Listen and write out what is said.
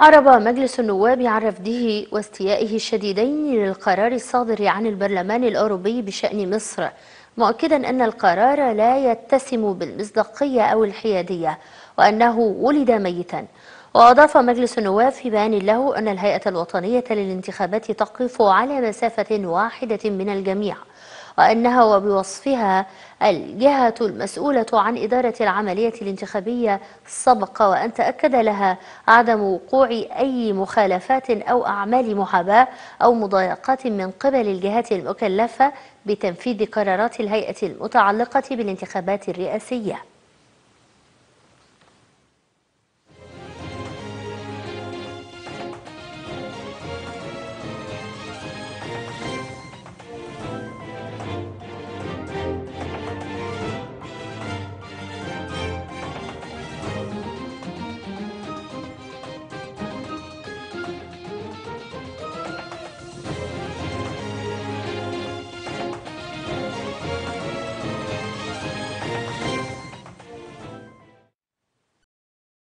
عرب مجلس النواب عن رفضه واستيائه الشديدين للقرار الصادر عن البرلمان الأوروبي بشأن مصر مؤكدا أن القرار لا يتسم بالمصداقية أو الحيادية وأنه ولد ميتا. وأضاف مجلس النواب في بيان له أن الهيئة الوطنية للانتخابات تقف على مسافة واحدة من الجميع. وأنها وبوصفها الجهة المسؤولة عن إدارة العملية الانتخابية سبق وأن تأكد لها عدم وقوع أي مخالفات أو أعمال محاباة أو مضايقات من قبل الجهات المكلفة بتنفيذ قرارات الهيئة المتعلقة بالانتخابات الرئاسية.